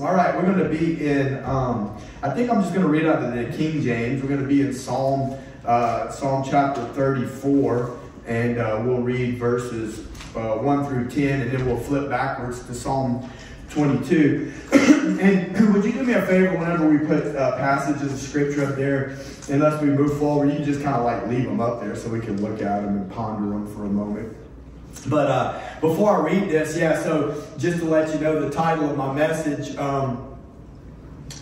All right, we're going to be in. Um, I think I'm just going to read out of the King James. We're going to be in Psalm, uh, Psalm chapter 34, and uh, we'll read verses uh, 1 through 10, and then we'll flip backwards to Psalm 22. and would you do me a favor whenever we put uh, passages of scripture up there, unless we move forward, you can just kind of like leave them up there so we can look at them and ponder them for a moment. But uh, before I read this, yeah, so just to let you know, the title of my message um,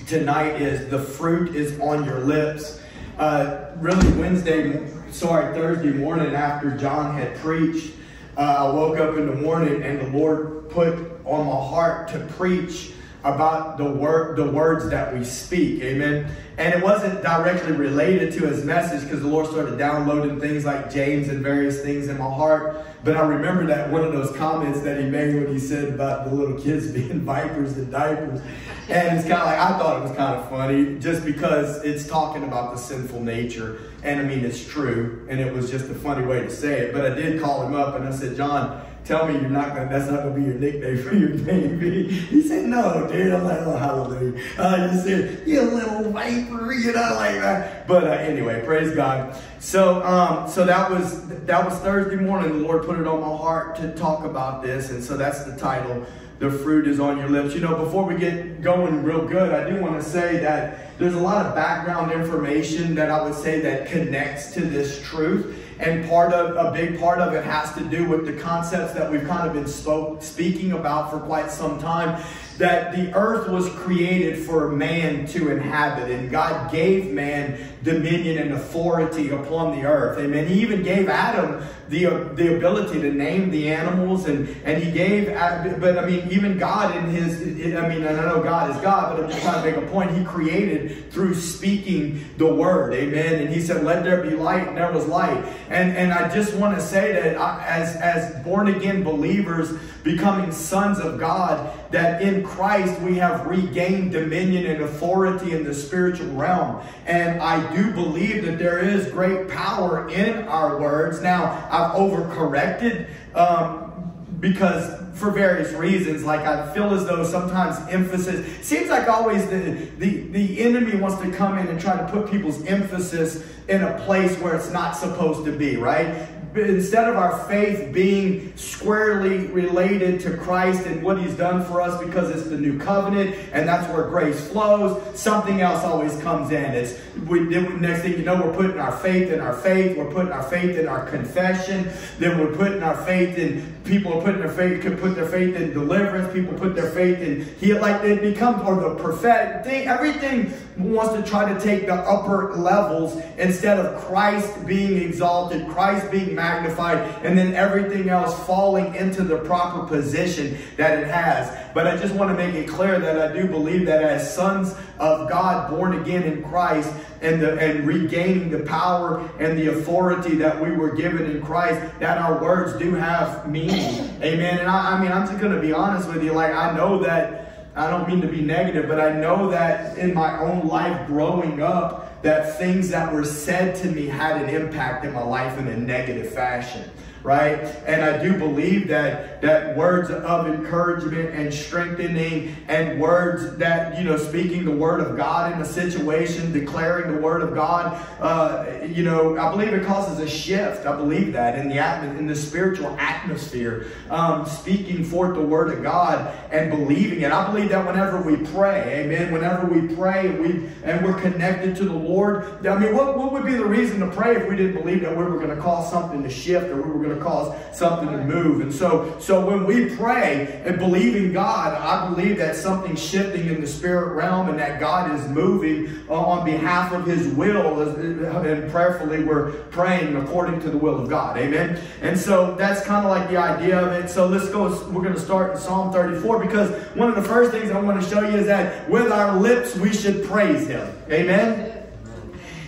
tonight is The Fruit is on Your Lips. Uh, really, Wednesday, sorry, Thursday morning after John had preached, uh, I woke up in the morning and the Lord put on my heart to preach about the word the words that we speak amen? And it wasn't directly related to his message because the lord started downloading things like james and various things in my heart. But i remember that one of those comments that he made when he said about the little kids being vipers and diapers. And it's kind of like i thought it was kind of funny just because it's talking about the sinful nature. And i mean it's true and it was just a funny way to say it. But i did call him up and i said john tell me you're not gonna that's not gonna be your nickname for your baby. He said, no, dude. I'm like, oh hallelujah. Uh, he said, you little viper, you know, like that. But uh, anyway, praise God. So um, so that was that was Thursday morning. The Lord put it on my heart to talk about this, and so that's the title. The fruit is on your lips. You know, before we get going real good, I do want to say that there's a lot of background information that I would say that connects to this truth. And part of a big part of it has to do with the concepts that we've kind of been spoke, speaking about for quite some time that the earth was created for man to inhabit, and God gave man dominion and authority upon the earth. Amen. He even gave Adam the, uh, the ability to name the animals, and, and he gave, but I mean, even God in his, I mean, I know God is God, but I'm just trying to make a point. He created through speaking the word. Amen. And he said, Let there be light, and there was light. And, and I just want to say that as, as born again believers, becoming sons of God, that in Christ we have regained dominion and authority in the spiritual realm. And I do believe that there is great power in our words. Now, I've overcorrected um, because for various reasons. Like I feel as though sometimes emphasis seems like always the, the, the enemy wants to come in and try to put people's emphasis in a place where it's not supposed to be, right? Instead of our faith being squarely related to Christ and what he's done for us because it's the new covenant and that's where grace flows, something else always comes in. It's we, next thing you know, we're putting our faith in our faith, we're putting our faith in our confession, then we're putting our faith in people are putting their faith could put their faith in deliverance, people put their faith in heal like it becomes or the prophetic thing, everything wants to try to take the upper levels instead of Christ being exalted, Christ being magnified, and then everything else falling into the proper position that it has. But I just want to make it clear that I do believe that as sons of God, born again in Christ, and, the, and regaining the power and the authority that we were given in Christ, that our words do have meaning. Amen. And I, I mean, I'm just going to be honest with you. Like, I know that I don't mean to be negative, but I know that in my own life growing up, that things that were said to me had an impact in my life in a negative fashion right? And I do believe that that words of encouragement and strengthening and words that, you know, speaking the word of God in a situation, declaring the word of God, uh, you know, I believe it causes a shift. I believe that in the atm- in the spiritual atmosphere, um, speaking forth the word of God and believing it. I believe that whenever we pray, amen, whenever we pray and, we, and we're connected to the Lord, I mean, what, what would be the reason to pray if we didn't believe that we were going to cause something to shift or we were going to to cause something to move. And so, so when we pray and believe in God, I believe that something's shifting in the spirit realm and that God is moving uh, on behalf of his will. Uh, and prayerfully, we're praying according to the will of God. Amen. And so that's kind of like the idea of it. So let's go. We're going to start in Psalm 34 because one of the first things I want to show you is that with our lips, we should praise him. Amen.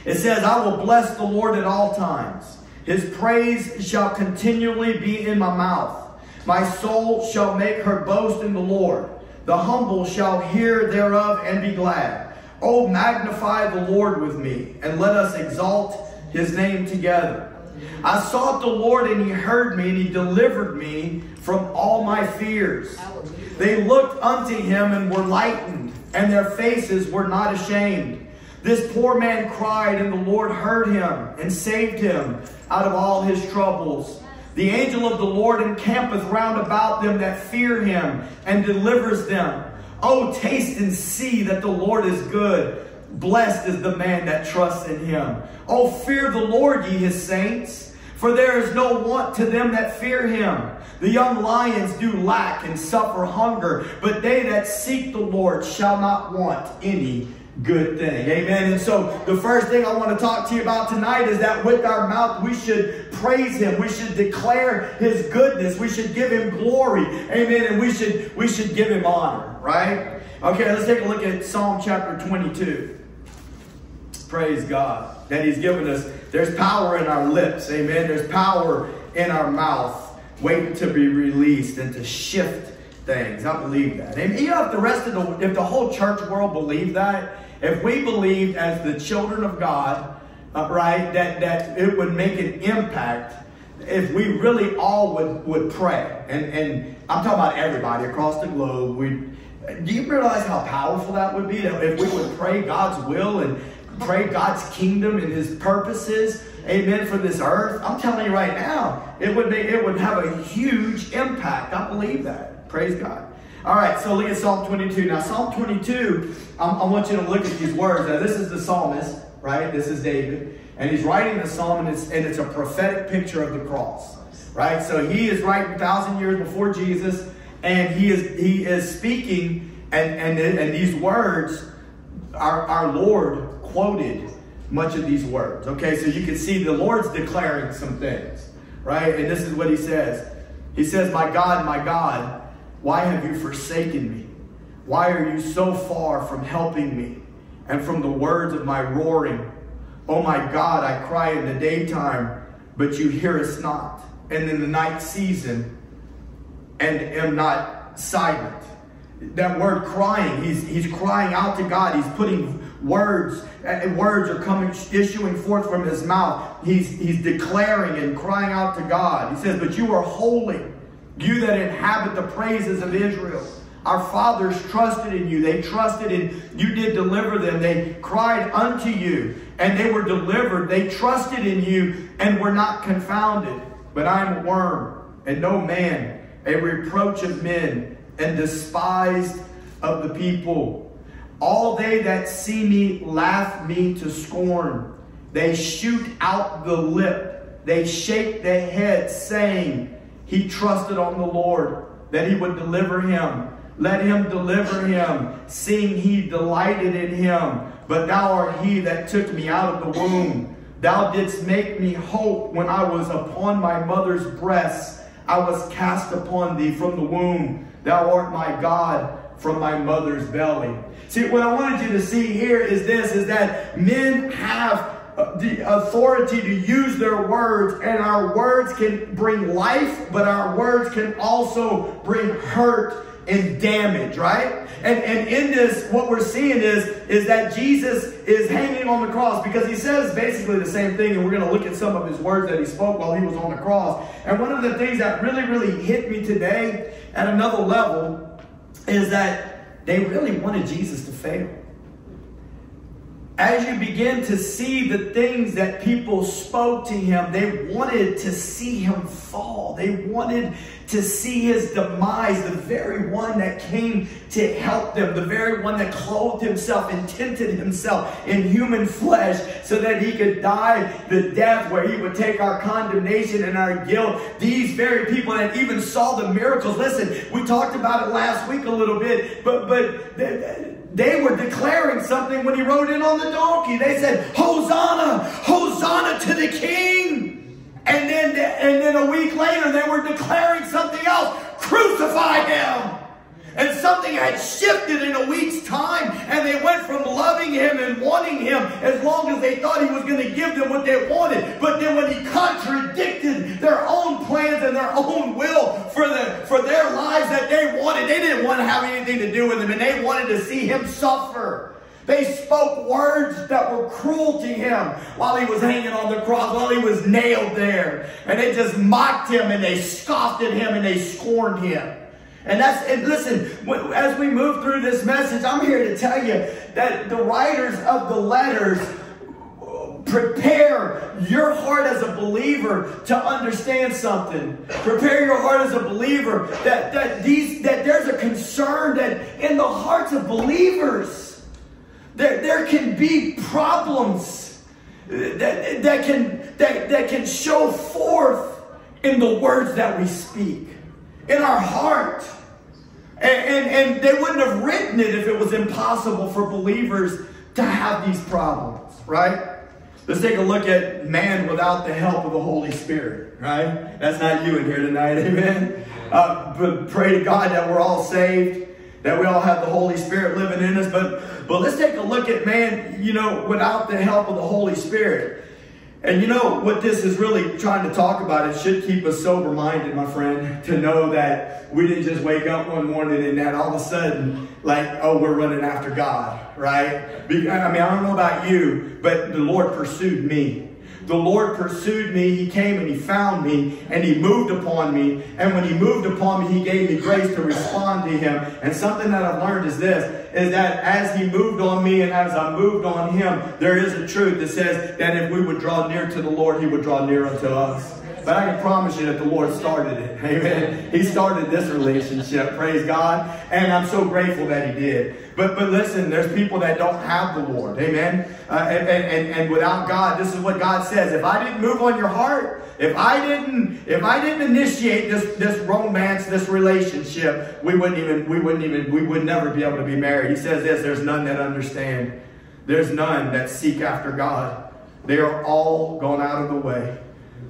It says, I will bless the Lord at all times. His praise shall continually be in my mouth. My soul shall make her boast in the Lord. The humble shall hear thereof and be glad. Oh, magnify the Lord with me, and let us exalt his name together. I sought the Lord and he heard me and he delivered me from all my fears. They looked unto him and were lightened, and their faces were not ashamed. This poor man cried, and the Lord heard him and saved him out of all his troubles. The angel of the Lord encampeth round about them that fear him and delivers them. Oh, taste and see that the Lord is good. Blessed is the man that trusts in him. Oh, fear the Lord, ye his saints, for there is no want to them that fear him. The young lions do lack and suffer hunger, but they that seek the Lord shall not want any good thing. Amen. And so the first thing I want to talk to you about tonight is that with our mouth we should praise him. We should declare his goodness. We should give him glory. Amen. And we should we should give him honor, right? Okay, let's take a look at Psalm chapter 22. Praise God that he's given us. There's power in our lips. Amen. There's power in our mouth waiting to be released and to shift things. I believe that. And you know, if the rest of the if the whole church world believed that, if we believed as the children of God, uh, right, that, that it would make an impact if we really all would, would pray. And, and I'm talking about everybody across the globe. We, do you realize how powerful that would be? That if we would pray God's will and pray God's kingdom and his purposes, amen, for this earth. I'm telling you right now, it would make, it would have a huge impact. I believe that. Praise God. All right, so look at Psalm 22. Now, Psalm 22, um, I want you to look at these words. Now, this is the psalmist, right? This is David. And he's writing the psalm, and it's, and it's a prophetic picture of the cross, right? So he is writing thousand years before Jesus, and he is he is speaking, and, and, and these words, our, our Lord quoted much of these words. Okay, so you can see the Lord's declaring some things, right? And this is what he says. He says, My God, my God, why have you forsaken me? Why are you so far from helping me and from the words of my roaring? Oh my God, I cry in the daytime, but you hear us not. And in the night season, and am not silent. That word crying, he's, he's crying out to God. He's putting words, and words are coming, issuing forth from his mouth. He's, he's declaring and crying out to God. He says, but you are holy you that inhabit the praises of Israel. Our fathers trusted in you. They trusted in you did deliver them. They cried unto you and they were delivered. They trusted in you and were not confounded. But I am a worm and no man, a reproach of men and despised of the people. All they that see me laugh me to scorn. They shoot out the lip. They shake their head, saying, he trusted on the Lord that he would deliver him. Let him deliver him, seeing he delighted in him. But thou art he that took me out of the womb. Thou didst make me hope when I was upon my mother's breast. I was cast upon thee from the womb. Thou art my God from my mother's belly. See, what I wanted you to see here is this, is that men have the authority to use their words, and our words can bring life, but our words can also bring hurt and damage, right? And, and in this, what we're seeing is, is that Jesus is hanging on the cross because he says basically the same thing, and we're going to look at some of his words that he spoke while he was on the cross. And one of the things that really, really hit me today at another level is that they really wanted Jesus to fail as you begin to see the things that people spoke to him, they wanted to see him fall. They wanted to see his demise, the very one that came to help them, the very one that clothed himself and tinted himself in human flesh so that he could die the death where he would take our condemnation and our guilt. These very people that even saw the miracles. Listen, we talked about it last week a little bit, but, but, they were declaring something when he rode in on the donkey. They said, Hosanna, Hosanna to the King. And then, and then a week later, they were declaring something else. Crucify him. And something had shifted in a week's time, and they went from loving him and wanting him as long as they thought he was going to give them what they wanted. But then when he contradicted their own plans and their own will for, the, for their lives that they wanted, they didn't want to have anything to do with him, and they wanted to see him suffer. They spoke words that were cruel to him while he was hanging on the cross, while he was nailed there. And they just mocked him and they scoffed at him and they scorned him. And that's, and listen, as we move through this message, I'm here to tell you that the writers of the letters prepare your heart as a believer to understand something. Prepare your heart as a believer that, that these that there's a concern that in the hearts of believers there, there can be problems that, that can that, that can show forth in the words that we speak, in our heart. And, and, and they wouldn't have written it if it was impossible for believers to have these problems, right? Let's take a look at man without the help of the Holy Spirit, right? That's not you in here tonight, amen? Uh, but pray to God that we're all saved, that we all have the Holy Spirit living in us. But, but let's take a look at man, you know, without the help of the Holy Spirit. And you know what this is really trying to talk about? It should keep us sober minded, my friend, to know that we didn't just wake up one morning and that all of a sudden, like, oh, we're running after God, right? I mean, I don't know about you, but the Lord pursued me. The Lord pursued me. He came and he found me and he moved upon me. And when he moved upon me, he gave me grace to respond to him. And something that I've learned is this, is that as he moved on me and as I moved on him, there is a truth that says that if we would draw near to the Lord, he would draw near unto us. But I can promise you that the Lord started it. Amen. He started this relationship. Praise God. And I'm so grateful that he did. But but listen, there's people that don't have the Lord. Amen. Uh, and, and, and without God, this is what God says. If I didn't move on your heart, if I didn't, if I didn't initiate this, this romance, this relationship, we wouldn't even, we wouldn't even, we would never be able to be married. He says this, there's none that understand. There's none that seek after God. They are all gone out of the way.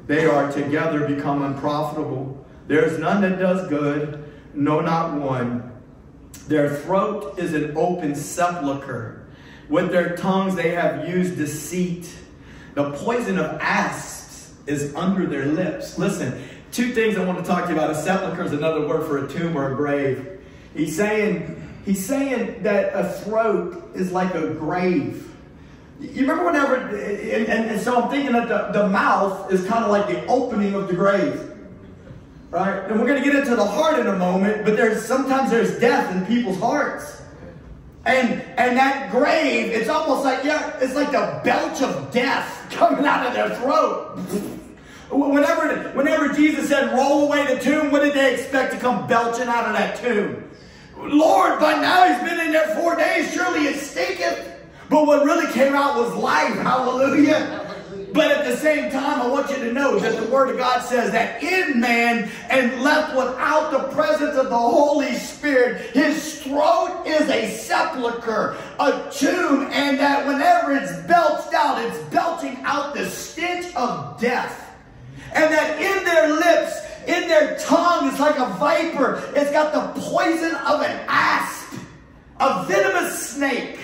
They are together become unprofitable. There is none that does good, no, not one. Their throat is an open sepulchre. With their tongues they have used deceit. The poison of asps is under their lips. Listen, two things I want to talk to you about. A sepulchre is another word for a tomb or a grave. He's saying, he's saying that a throat is like a grave. You remember whenever, and, and, and so I'm thinking that the, the mouth is kind of like the opening of the grave. Right? And we're going to get into the heart in a moment, but there's sometimes there's death in people's hearts. And and that grave, it's almost like, yeah, it's like the belch of death coming out of their throat. Whenever, whenever Jesus said, roll away the tomb, what did they expect to come belching out of that tomb? Lord, by now he's been in there four days, surely it stinketh. But what really came out was life. Hallelujah. But at the same time, I want you to know that the Word of God says that in man and left without the presence of the Holy Spirit, his throat is a sepulcher, a tomb, and that whenever it's belched out, it's belching out the stench of death. And that in their lips, in their tongue, it's like a viper. It's got the poison of an asp, a venomous snake.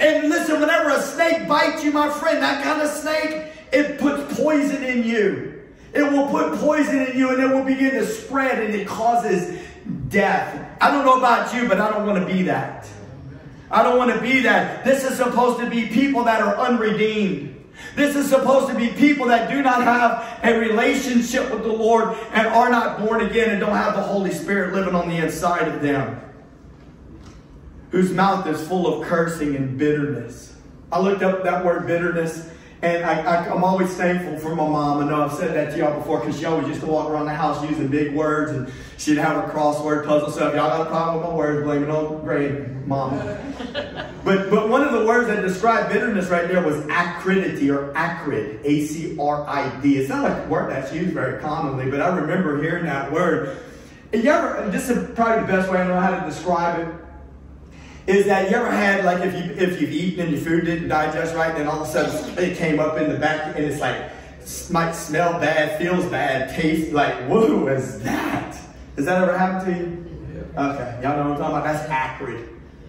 And listen, whenever a snake bites you, my friend, that kind of snake, it puts poison in you. It will put poison in you and it will begin to spread and it causes death. I don't know about you, but I don't want to be that. I don't want to be that. This is supposed to be people that are unredeemed. This is supposed to be people that do not have a relationship with the Lord and are not born again and don't have the Holy Spirit living on the inside of them whose mouth is full of cursing and bitterness. I looked up that word bitterness, and I, am always thankful for my mom. I know I've said that to y'all before because she always used to walk around the house using big words, and she'd have a crossword puzzle. So if y'all got a problem with my words, blame it on great mama. but but one of the words that described bitterness right there was acridity or acrid, A-C-R-I-D. It's not a word that's used very commonly, but I remember hearing that word. And you ever, this is probably the best way I know how to describe it is that you ever had like if you if you've eaten and your food didn't digest right, then all of a sudden it came up in the back and it's like might smell bad, feels bad, tastes like whoa, is that? Has that ever happened to you? Yeah. Okay, y'all know what I'm talking about. That's acrid.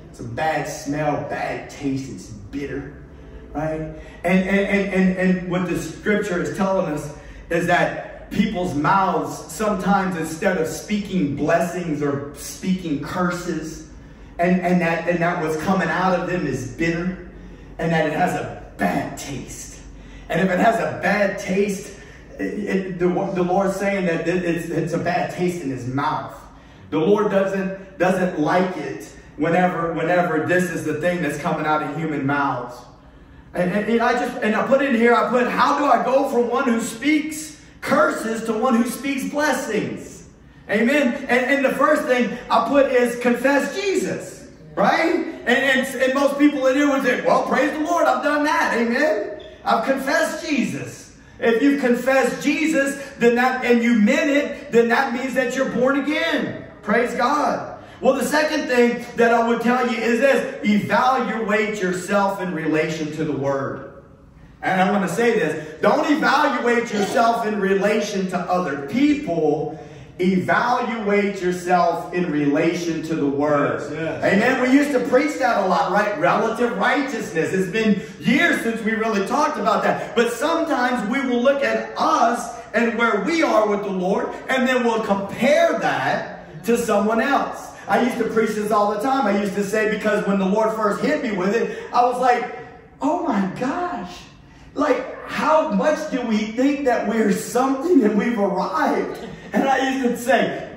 It's a bad smell, bad taste. It's bitter, right? And and and and, and what the scripture is telling us is that people's mouths sometimes instead of speaking blessings or speaking curses and, and, that, and that what's coming out of them is bitter and that it has a bad taste. And if it has a bad taste, it, it, the, the Lord's saying that it's, it's a bad taste in his mouth. The Lord doesn't, doesn't like it whenever, whenever this is the thing that's coming out of human mouths. And, and, and I just and I put in here, I put, how do I go from one who speaks curses to one who speaks blessings? Amen. And, and the first thing I put is confess Jesus. Right? And, and, and most people in here would say, well, praise the Lord, I've done that. Amen. I've confessed Jesus. If you confess Jesus, then that and you meant it, then that means that you're born again. Praise God. Well, the second thing that I would tell you is this evaluate yourself in relation to the Word. And I want to say this don't evaluate yourself in relation to other people. Evaluate yourself in relation to the Word. Yes, yes. Amen. We used to preach that a lot, right? Relative righteousness. It's been years since we really talked about that. But sometimes we will look at us and where we are with the Lord, and then we'll compare that to someone else. I used to preach this all the time. I used to say, because when the Lord first hit me with it, I was like, oh my gosh. Like, how much do we think that we're something and we've arrived? And I used to say,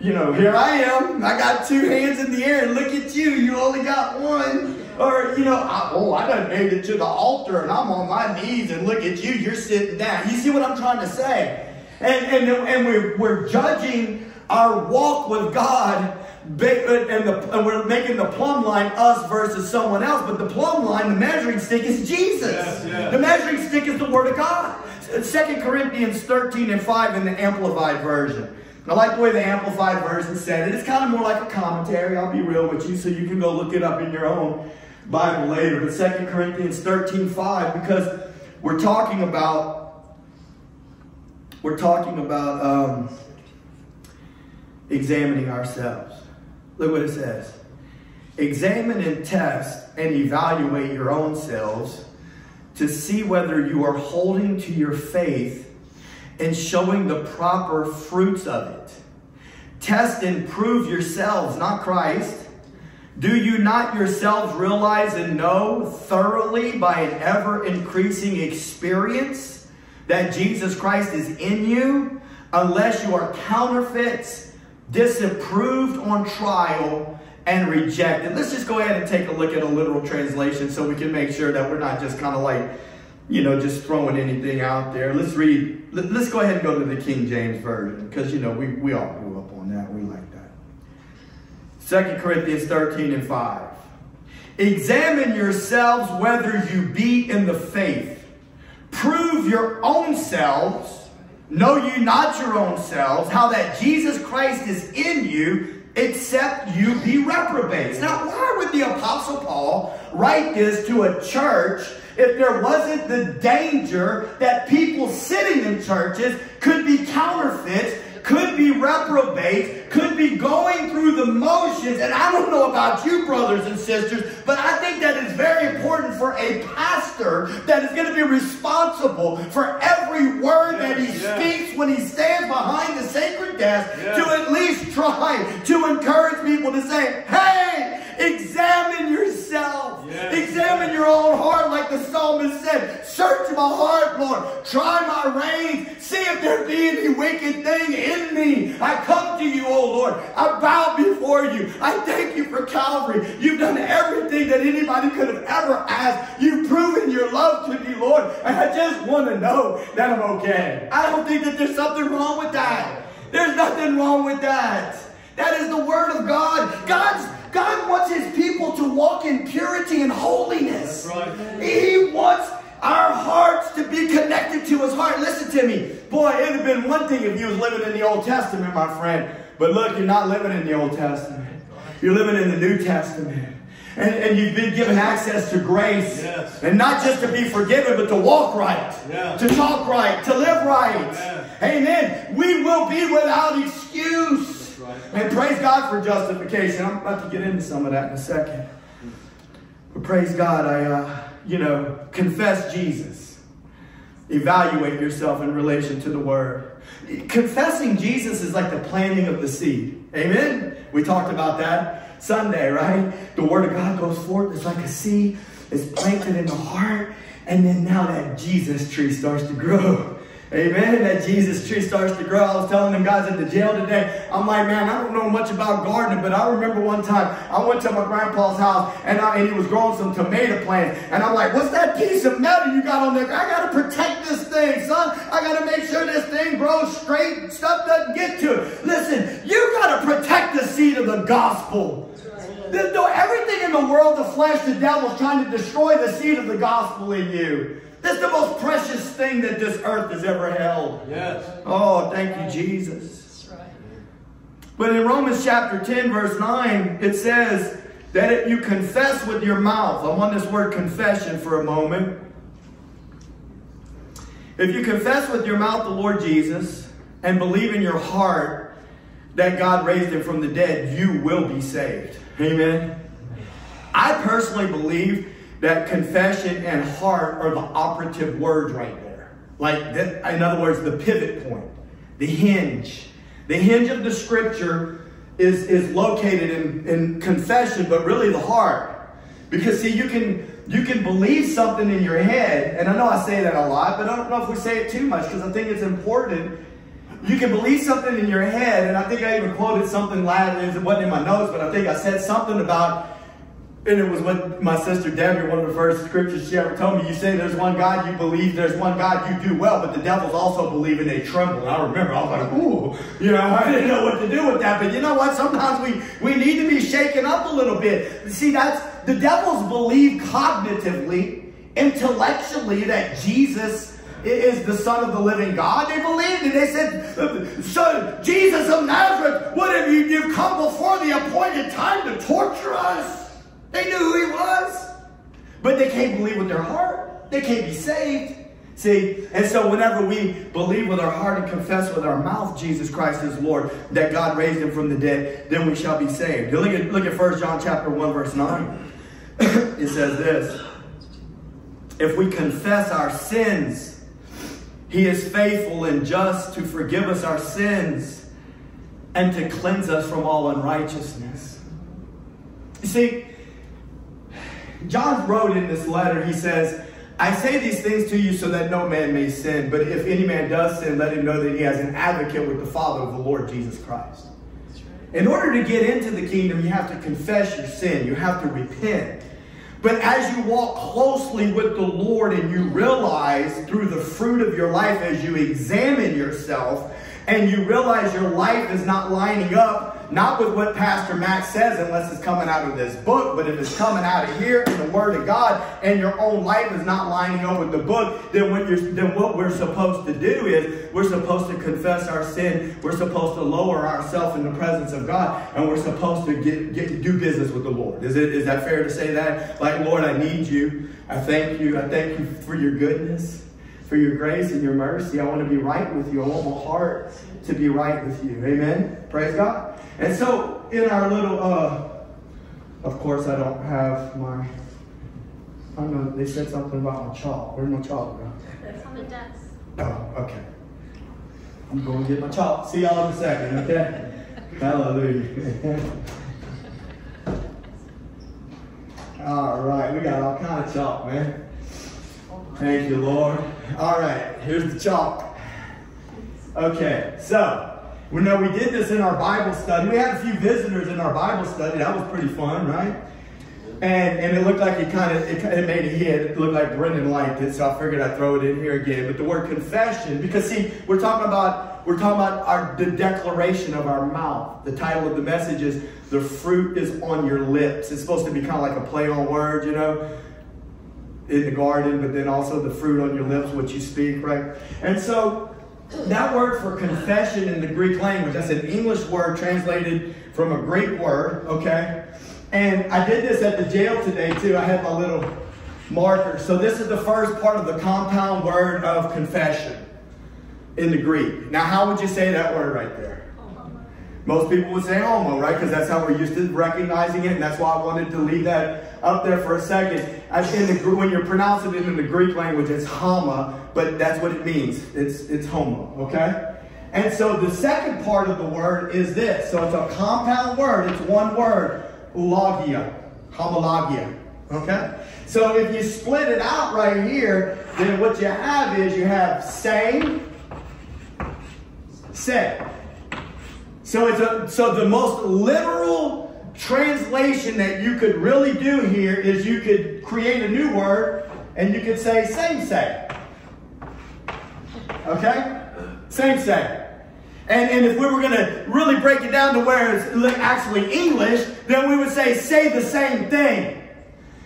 you know, here I am. I got two hands in the air, and look at you. You only got one. Or, you know, I, oh, I done made it to the altar, and I'm on my knees, and look at you. You're sitting down. You see what I'm trying to say? And, and, and we're, we're judging our walk with God uh, and, the, and, we're making the plumb line us versus someone else, but the plumb line, the measuring stick is Jesus. Yes, yes. The measuring stick is the Word of God. 2 Corinthians 13 and 5 in the Amplified Version. I like the way the Amplified Version said it. It's kind of more like a commentary, I'll be real with you, so you can go look it up in your own Bible later. But 2 Corinthians 13, 5, because we're talking about, we're talking about um, examining ourselves. Look what it says. Examine and test and evaluate your own selves to see whether you are holding to your faith and showing the proper fruits of it. Test and prove yourselves, not Christ. Do you not yourselves realize and know thoroughly by an ever increasing experience that Jesus Christ is in you, unless you are counterfeits? disapproved on trial, and rejected. Let's just go ahead and take a look at a literal translation so we can make sure that we're not just kind of like, you know, just throwing anything out there. Let's read, let's go ahead and go to the King James Version because, you know, we, we all grew up on that. We like that. Second Corinthians 13 and 5. Examine yourselves whether you be in the faith. Prove your own selves Know you not your own selves, how that Jesus Christ is in you, except you be reprobates. Now, why would the Apostle Paul write this to a church if there wasn't the danger that people sitting in churches could be counterfeits could be reprobate, could be going through the motions. And I don't know about you, brothers and sisters, but I think that is very important for a pastor that is going to be responsible for every word yes, that he yes. speaks when he stands behind the sacred desk yes. to at least try to encourage people to say, hey, examine yourself. Examine your own heart like the psalmist said. Search my heart, Lord. Try my reins. See if there be any wicked thing in me. I come to you, oh Lord. I bow before you. I thank you for Calvary. You've done everything that anybody could have ever asked. You've proven your love to me, Lord. And I just want to know that I'm okay. I don't think that there's something wrong with that. There's nothing wrong with that. That is the word of God. God's God wants his people to walk in purity and holiness. Right. He wants our hearts to be connected to his heart. Listen to me. Boy, it would have been one thing if you was living in the Old Testament, my friend. But look, you're not living in the Old Testament. You're living in the New Testament. And, and you've been given access to grace. Yes. And not just to be forgiven, but to walk right. Yeah. To talk right. To live right. Amen. Amen. We will be without excuse. And praise God for justification. I'm about to get into some of that in a second. But praise God, I... Uh, you know, confess Jesus. Evaluate yourself in relation to the word. Confessing Jesus is like the planting of the seed. Amen? We talked about that. Sunday, right? The word of God goes forth. It's like a seed. It's planted in the heart. And then now that Jesus tree starts to grow. Amen. That Jesus tree starts to grow. I was telling them guys at the jail today, I'm like, man, I don't know much about gardening, but I remember one time I went to my grandpa's house and, I, and he was growing some tomato plants. And I'm like, what's that piece of metal you got on there? I got to protect this thing, son. I got to make sure this thing grows straight. Stuff doesn't get to it. Listen, you got to protect the seed of the gospel. There's no, everything in the world, the flesh, the devil's trying to destroy the seed of the gospel in you. That's the most precious thing that this earth has ever held. Yes. Oh, thank you, Jesus. That's right. But in Romans chapter 10, verse 9, it says that if you confess with your mouth, I want this word confession for a moment. If you confess with your mouth the Lord Jesus and believe in your heart that God raised him from the dead, you will be saved. Amen. I personally believe that confession and heart are the operative words right there. Like, that, in other words, the pivot point, the hinge. The hinge of the scripture is, is located in, in confession, but really the heart. Because see, you can you can believe something in your head, and I know I say that a lot, but I don't know if we say it too much because I think it's important. You can believe something in your head, and I think I even quoted something loud. It wasn't in my notes, but I think I said something about and it was what my sister Debbie, one of the first scriptures she ever told me. You say there's one God, you believe there's one God, you do well, but the devils also believe and they tremble. And I remember, I was like, ooh, you know, I didn't know what to do with that. But you know what? Sometimes we, we need to be shaken up a little bit. See, that's, the devils believe cognitively, intellectually that Jesus is the Son of the living God. They believed it. They said, so Jesus of Nazareth, what have you, you've come before the appointed time to torture us? They knew who he was, but they can't believe with their heart. They can't be saved. See, and so whenever we believe with our heart and confess with our mouth Jesus Christ is Lord, that God raised him from the dead, then we shall be saved. Look at, look at 1 John chapter 1, verse 9. it says this. If we confess our sins, he is faithful and just to forgive us our sins and to cleanse us from all unrighteousness. You see, John wrote in this letter, he says, I say these things to you so that no man may sin, but if any man does sin, let him know that he has an advocate with the Father of the Lord Jesus Christ. In order to get into the kingdom, you have to confess your sin. You have to repent. But as you walk closely with the Lord and you realize through the fruit of your life as you examine yourself and you realize your life is not lining up not with what Pastor Matt says unless it's coming out of this book, but if it's coming out of here in the Word of God and your own life is not lining up with the book, then what, you're, then what we're supposed to do is we're supposed to confess our sin. We're supposed to lower ourselves in the presence of God and we're supposed to get, get do business with the Lord. Is, it, is that fair to say that? Like, Lord, I need you. I thank you. I thank you for your goodness for your grace and your mercy. I want to be right with you. I want my heart to be right with you. Amen. Praise God. And so in our little, uh, of course, I don't have my. I don't know. They said something about my chalk. Where's my chalk, bro? It's on the desk. Oh, okay. I'm going to get my chalk. See y'all in a second, okay? Hallelujah. all right, we got all kind of chalk, man. Thank you, Lord. All right, here's the chalk. Okay, so we know we did this in our Bible study. We had a few visitors in our Bible study. That was pretty fun, right? And, and it looked like it kind of it, it, made a hit. It looked like Brendan liked it, so I figured I'd throw it in here again. But the word confession, because see, we're talking about we're talking about our the declaration of our mouth. The title of the message is "The fruit is on your lips." It's supposed to be kind of like a play on words, you know in the garden, but then also the fruit on your lips, what you speak, right? And so that word for confession in the Greek language, that's an English word translated from a Greek word, okay? And I did this at the jail today too. I had my little marker. So this is the first part of the compound word of confession in the Greek. Now, how would you say that word right there? Most people would say homo, right? Because that's how we're used to recognizing it, and that's why I wanted to leave that up there for a second. In the, when you're pronouncing it in the Greek language, it's homa, but that's what it means. It's, it's homo, okay? And so the second part of the word is this. So it's a compound word. It's one word. logia, homologia. Okay? So if you split it out right here, then what you have is you have same, say. So it's a so the most literal translation that you could really do here is you could create a new word and you could say same say. Okay? Same say. And, and if we were going to really break it down to where it's actually English, then we would say say the same thing.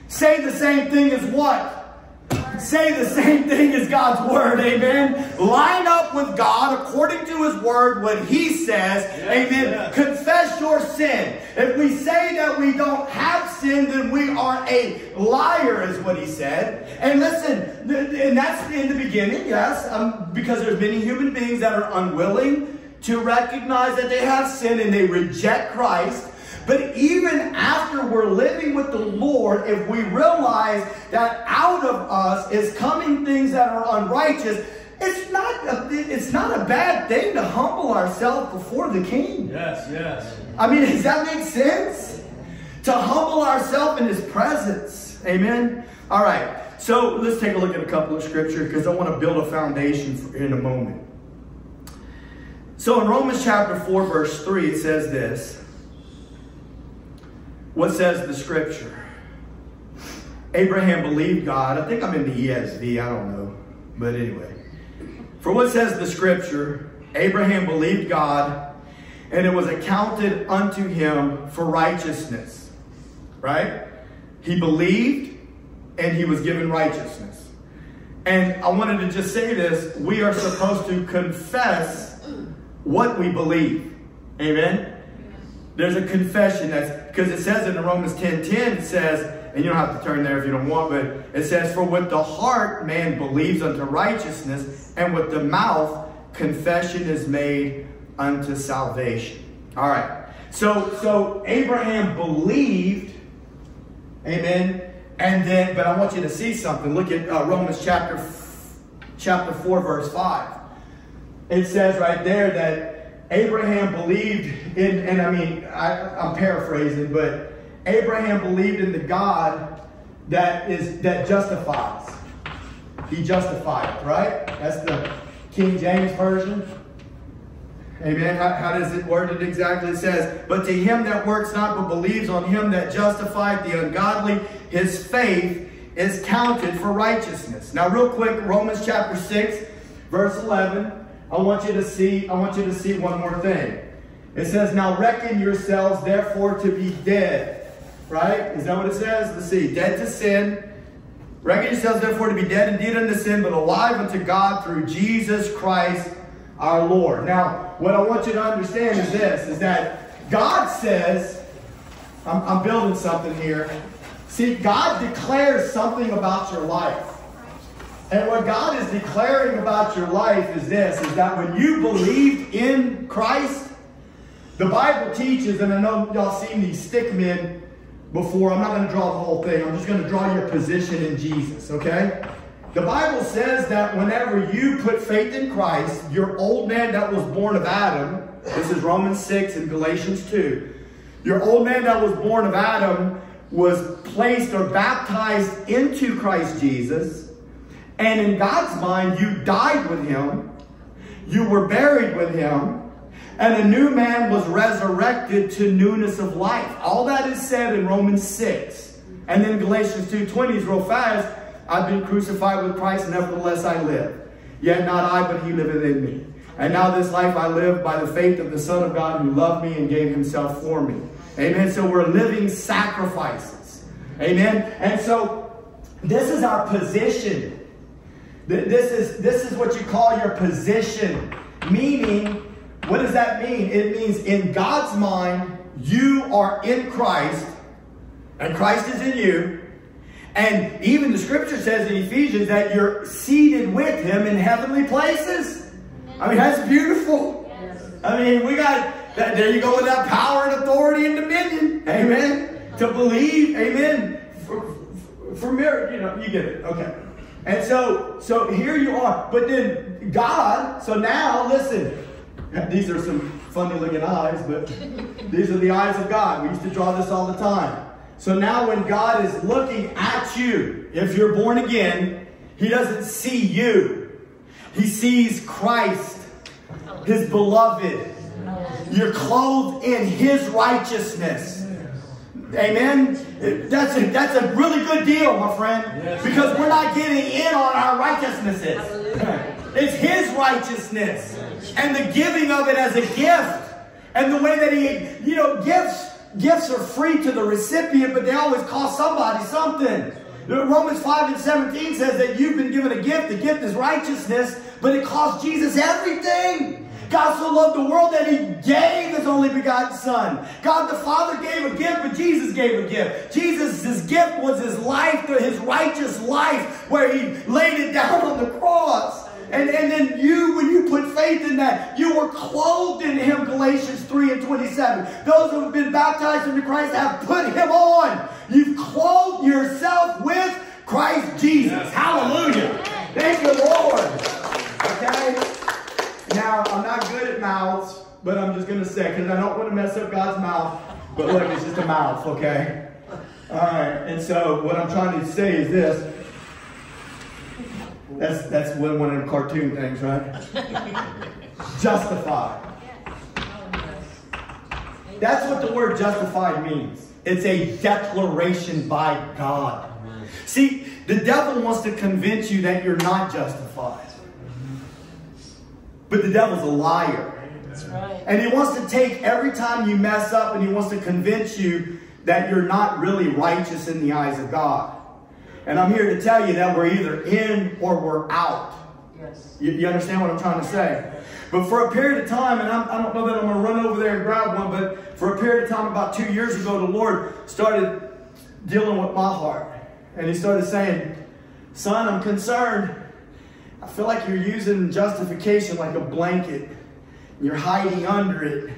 Say the same thing as what? Say the same thing as God's word, amen. Line up with God according to his word, what he says, yes, amen. Yes. Confess your sin. If we say that we don't have sin, then we are a liar, is what he said. And listen, and that's in the beginning, yes, um, because there's many human beings that are unwilling to recognize that they have sin and they reject Christ. But even after we're living with the Lord, if we realize that out of us is coming things that are unrighteous, it's not a, it's not a bad thing to humble ourselves before the King. Yes, yes. I mean, does that make sense? To humble ourselves in His presence. Amen. All right. So let's take a look at a couple of scriptures because I want to build a foundation for, in a moment. So in Romans chapter 4, verse 3, it says this. What says the scripture? Abraham believed God. I think I'm in the ESV, I don't know. But anyway. For what says the scripture? Abraham believed God, and it was accounted unto him for righteousness. Right? He believed, and he was given righteousness. And I wanted to just say this. We are supposed to confess what we believe. Amen? There's a confession that's because it says in Romans 10 10, it says, and you don't have to turn there if you don't want, but it says, For with the heart man believes unto righteousness, and with the mouth confession is made unto salvation. All right. So so Abraham believed, amen. And then, but I want you to see something. Look at uh, Romans chapter chapter 4, verse 5. It says right there that Abraham believed in, and I mean, I, I'm paraphrasing, but Abraham believed in the God that is that justifies. He justified, right? That's the King James version. Amen. How, how, does it word it exactly? It says, But to him that works not, but believes on him that justified the ungodly, his faith is counted for righteousness. Now, real quick, Romans chapter 6, verse 11. I want you to see, I want you to see one more thing. It says, Now reckon yourselves therefore to be dead. Right? Is that what it says? Let's see. Dead to sin. Reckon yourselves therefore to be dead indeed unto sin, but alive unto God through Jesus Christ our Lord. Now, what I want you to understand is this, is that God says, I'm, I'm building something here. See, God declares something about your life. And what God is declaring about your life is this, is that when you believed in Christ, the Bible teaches, and I know y'all seen these stick men before. I'm not going to draw the whole thing. I'm just going to draw your position in Jesus, okay? The Bible says that whenever you put faith in Christ, your old man that was born of Adam, this is Romans 6 and Galatians 2, your old man that was born of Adam was placed or baptized into Christ Jesus, and in God's mind, you died with him, you were buried with him, and a new man was resurrected to newness of life. All that is said in Romans 6. And then Galatians 2.20 is real fast. I've been crucified with Christ, nevertheless I live. Yet not I, but he liveth in me. And now this life I live by the faith of the Son of God who loved me and gave himself for me. Amen. So we're living sacrifices. Amen. And so this is our position this is, this is what you call your position. Meaning, what does that mean? It means in God's mind, you are in Christ, and Christ is in you. And even the scripture says in Ephesians that you're seated with him in heavenly places. I mean, that's beautiful. I mean, we got, that, there you go with that power and authority and dominion. Amen. To believe, amen. For, for, for you know, you get it. Okay. And so, so here you are. But then God, so now listen, These are some funny looking eyes, but these are the eyes of God. We used to draw this all the time. So now when God is looking at you, if you're born again, he doesn't see you. He sees Christ, his beloved. You're clothed in his righteousness. Amen. That's a, that's a really good deal, my friend. Because we're not getting in on our righteousnesses. It's his righteousness. And the giving of it as a gift. And the way that he, you know, gifts, gifts are free to the recipient, but they always cost somebody something. Romans 5 and 17 says that you've been given a gift. The gift is righteousness, but it cost Jesus everything. God so loved the world that he gave his only begotten son. God the Father gave a gift, but Jesus gave a gift. Jesus' gift was his life, his righteous life, where he laid it down on the cross. And, and then you, when you put faith in that, you were clothed in him, Galatians 3 and 27. Those who have been baptized into Christ have put him on. You've clothed yourself with Christ Jesus. Hallelujah. Thank you, Lord. Okay? Now, I'm not good at mouths, but I'm just going to say, because I don't want to mess up God's mouth. But look, it's just a mouth, okay? All right. And so what I'm trying to say is this. That's that's one of the cartoon things, right? Justify. That's what the word justified means. It's a declaration by God. See, the devil wants to convince you that you're not justified. But the devil's a liar. Right. And he wants to take every time you mess up and he wants to convince you that you're not really righteous in the eyes of God. And I'm here to tell you that we're either in or we're out. Yes. You, you understand what I'm trying to say? But for a period of time, and I'm, I do not know that I'm going to run over there and grab one, but for a period of time, about two years ago, the Lord started dealing with my heart. And he started saying, Son, I'm concerned. I feel like you're using justification like a blanket. You're hiding under it.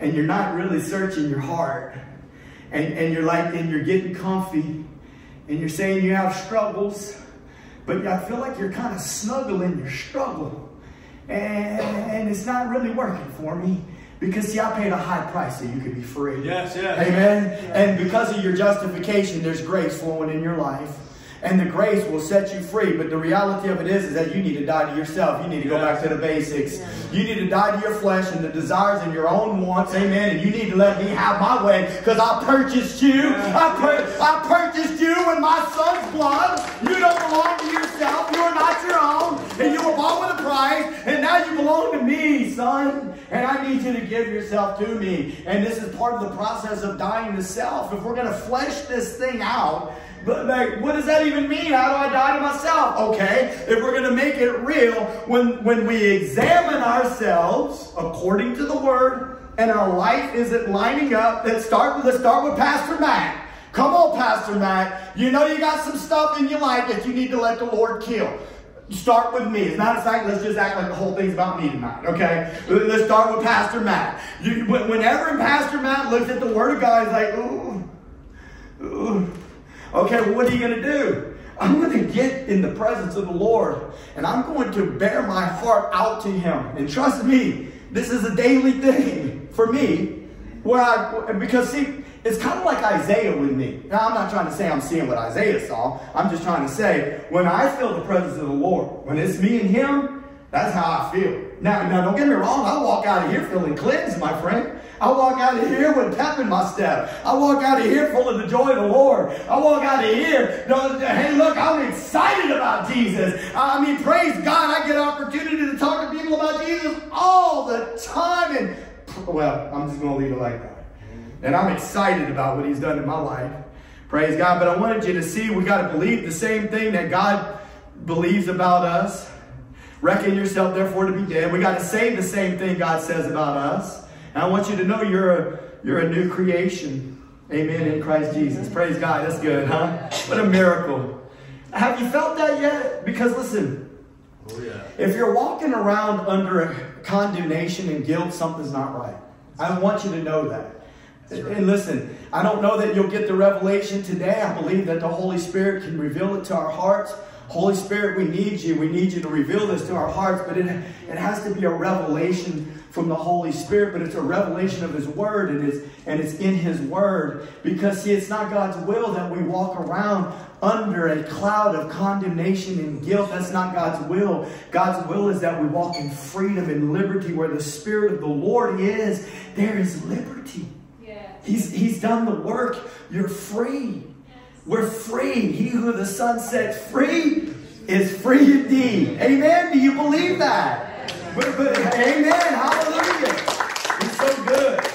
And you're not really searching your heart. And, and you're like, and you're getting comfy and you're saying you have struggles, but I feel like you're kind of snuggling your struggle. And, and it's not really working for me. Because see, I paid a high price so you could be free. Yes, yes. Amen. And because of your justification, there's grace flowing in your life and the grace will set you free. But the reality of it is, is that you need to die to yourself. You need to go back to the basics. You need to die to your flesh and the desires and your own wants. Amen. And you need to let me have my way because I purchased you. I, pur I purchased you with my son's blood. You don't belong to yourself. You are not your own. And you were bought with a price. And now you belong to me, son. And I need you to give yourself to me. And this is part of the process of dying to self. If we're going to flesh this thing out, but like, what does that even mean? How do I die to myself? Okay, if we're to make it real, when, when we examine ourselves according to the word and our life isn't lining up, let's start, with let's start with Pastor Matt. Come on, Pastor Matt. You know you got some stuff in your life that you need to let the Lord kill. Start with me. It's not a fact, let's just act like the whole thing's about me tonight, okay? Let's start with Pastor Matt. You, whenever Pastor Matt looks at the Word of God, he's like, ooh, ooh. Okay, what are you going to do? I'm going to get in the presence of the Lord and I'm going to bare my heart out to Him. And trust me, this is a daily thing for me. Where I, because see, it's kind of like Isaiah with me. Now, I'm not trying to say I'm seeing what Isaiah saw. I'm just trying to say, when I feel the presence of the Lord, when it's me and Him, that's how I feel. Now, now don't get me wrong, I walk out of here feeling cleansed, my friend. I walk out of here with pep in my step. I walk out of here full of the joy of the Lord. I walk out of here, hey, look, I'm excited about Jesus. I mean, praise God, I get opportunity to talk to people about Jesus all the time. And, well, I'm just going to leave it like that. And I'm excited about what he's done in my life. Praise God. But I wanted you to see we got to believe the same thing that God believes about us. Reckon yourself, therefore, to be dead. We got to say the same thing God says about us. And I want you to know you're a, you're a new creation. Amen. In Christ Jesus. Praise God. That's good, huh? What a miracle. Have you felt that yet? Because listen, oh, yeah. if you're walking around under condemnation and guilt, something's not right. I want you to know that. And listen, I don't know that you'll get the revelation today. I believe that the Holy Spirit can reveal it to our hearts Holy Spirit, we need you. We need you to reveal this to our hearts, but it, it has to be a revelation from the Holy Spirit, but it's a revelation of His Word, and it's, and it's in His Word. Because, see, it's not God's will that we walk around under a cloud of condemnation and guilt. That's not God's will. God's will is that we walk in freedom and liberty where the Spirit of the Lord is. There is liberty. He's, he's done the work. You're free. We're free. He who the Son sets free is free indeed. Amen. Do you believe that? Amen. Hallelujah. He's so good.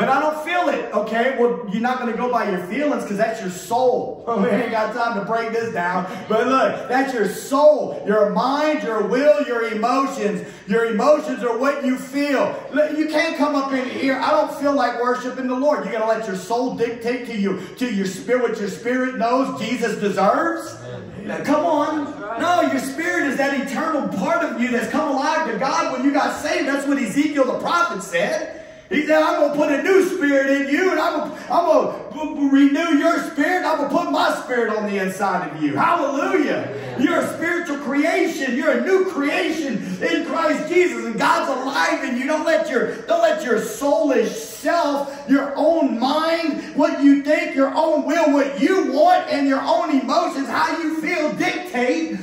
But I don't feel it, okay? Well, you're not going to go by your feelings because that's your soul. we ain't got time to break this down. But look, that's your soul, your mind, your will, your emotions. Your emotions are what you feel. You can't come up in here. I don't feel like worshiping the Lord. You're going to let your soul dictate to you, to your spirit, what your spirit knows Jesus deserves? Now, come on. No, your spirit is that eternal part of you that's come alive to God when you got saved. That's what Ezekiel the prophet said. He said, I'm going to put a new spirit in you, and I'm going, I'm going to renew your spirit. I'm going to put my spirit on the inside of you. Hallelujah. You're a spiritual creation. You're a new creation in Christ Jesus, and God's alive in you. Don't let your, don't let your soulish self, your own mind, what you think, your own will, what you want, and your own emotions, how you feel dictate.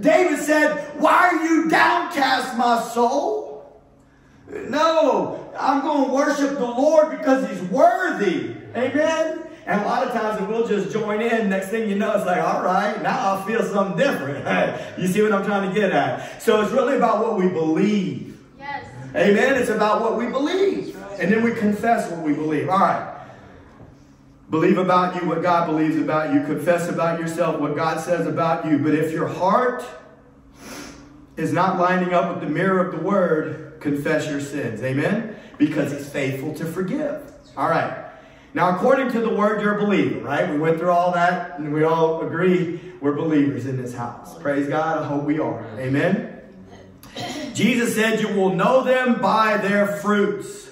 David said, Why are you downcast, my soul? No, I'm going to worship the Lord because He's worthy. Amen. And a lot of times if we'll just join in, next thing you know, it's like, all right, now I feel something different. you see what I'm trying to get at? So it's really about what we believe. Yes. Amen. It's about what we believe. And then we confess what we believe. All right. Believe about you what God believes about you. Confess about yourself what God says about you. But if your heart is not lining up with the mirror of the word, confess your sins. Amen? Because he's faithful to forgive. All right. Now, according to the word, you're a believer, right? We went through all that and we all agree we're believers in this house. Praise God. I hope we are. Amen? Jesus said, You will know them by their fruits.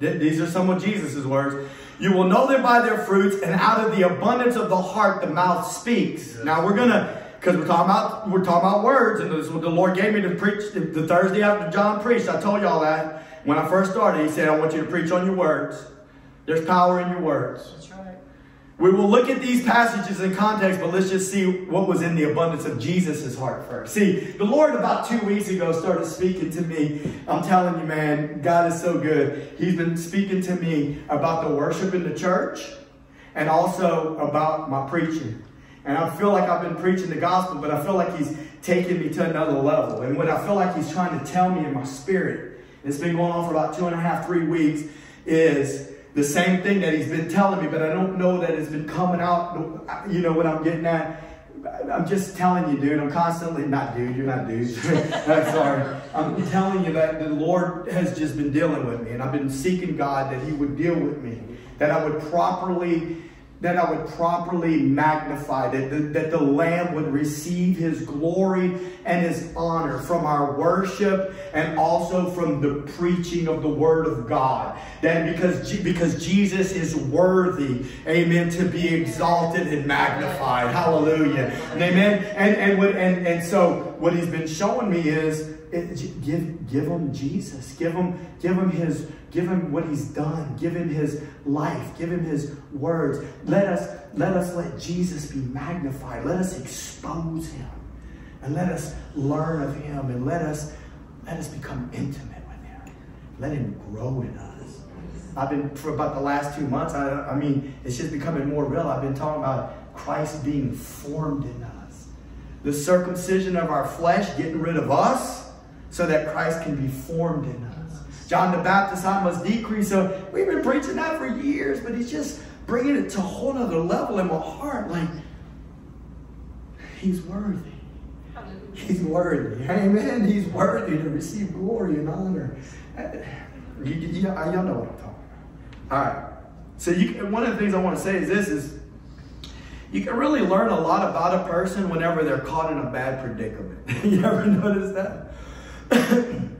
These are some of Jesus' words. You will know them by their fruits, and out of the abundance of the heart, the mouth speaks. Now, we're going to because we're talking about we're talking about words, and this is what the Lord gave me to preach the, the Thursday after John preached. I told y'all that when I first started. He said, "I want you to preach on your words. There's power in your words." That's right. We will look at these passages in context, but let's just see what was in the abundance of Jesus' heart first. See, the Lord about two weeks ago started speaking to me. I'm telling you, man, God is so good. He's been speaking to me about the worship in the church and also about my preaching. And I feel like I've been preaching the gospel, but I feel like he's taking me to another level. And what I feel like he's trying to tell me in my spirit, it's been going on for about two and a half, three weeks, is the same thing that he's been telling me, but I don't know that it's been coming out. You know what I'm getting at? I'm just telling you, dude. I'm constantly not, dude. You're not, dude. I'm sorry. I'm telling you that the Lord has just been dealing with me, and I've been seeking God that He would deal with me, that I would properly that I would properly magnify, that the, that the Lamb would receive his glory and his honor from our worship and also from the preaching of the Word of God. That because, because Jesus is worthy, amen, to be exalted and magnified. Hallelujah. Amen. And, and, and, and so what he's been showing me is it, give, give him Jesus. Give him, give him his Give him what he's done. Give him his life. Give him his words. Let us, let us let Jesus be magnified. Let us expose him. And let us learn of him. And let us, let us become intimate with him. Let him grow in us. I've been, for about the last two months, I, I mean, it's just becoming more real. I've been talking about Christ being formed in us. The circumcision of our flesh, getting rid of us so that Christ can be formed in us. John the Baptist, I must decrease. So we've been preaching that for years, but he's just bringing it to a whole other level in my heart. Like, he's worthy. He's worthy. Amen. He's worthy to receive glory and honor. You, you, y'all know what I'm talking about. All right. So you, one of the things I want to say is this is you can really learn a lot about a person whenever they're caught in a bad predicament. you ever notice that?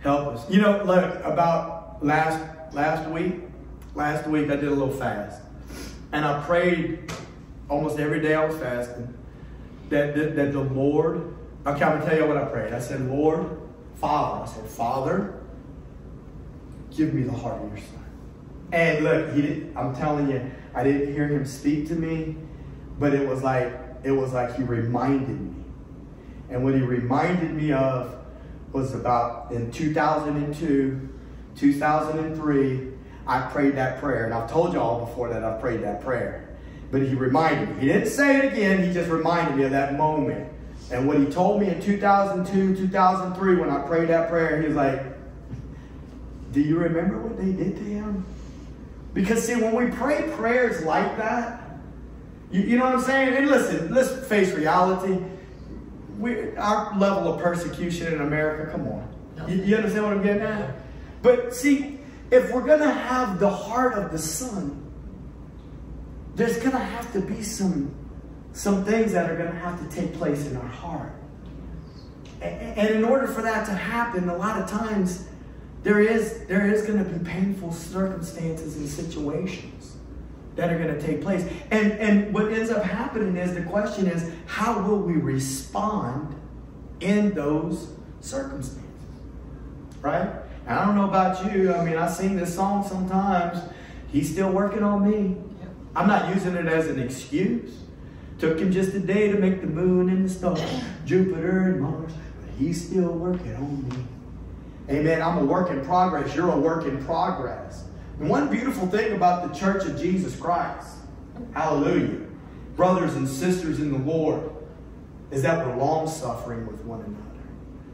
Help us. You know, look, about last last week, last week I did a little fast. And I prayed almost every day I was fasting, that, that, that the Lord, okay, I'm gonna tell you what I prayed. I said, Lord, Father, I said, Father, give me the heart of your son. And look, he I'm telling you, I didn't hear him speak to me, but it was like it was like he reminded me. And what he reminded me of was about in 2002, 2003, I prayed that prayer. And I've told y'all before that I prayed that prayer. But he reminded me. He didn't say it again, he just reminded me of that moment. And what he told me in 2002, 2003, when I prayed that prayer, he was like, Do you remember what they did to him? Because, see, when we pray prayers like that, you, you know what I'm saying? And listen, let's face reality. We, our level of persecution in America, come on. You, you understand what I'm getting at? But see, if we're going to have the heart of the Son, there's going to have to be some, some things that are going to have to take place in our heart. And, and in order for that to happen, a lot of times there is, there is going to be painful circumstances and situations that are going to take place. And, and what ends up happening is the question is, how will we respond in those circumstances? Right? I don't know about you. I mean, I sing this song sometimes. He's still working on me. I'm not using it as an excuse. Took him just a day to make the moon and the stars, Jupiter and Mars, but he's still working on me. Amen. I'm a work in progress. You're a work in progress. And one beautiful thing about the church of Jesus Christ, hallelujah, brothers and sisters in the Lord, is that we're long suffering with one another.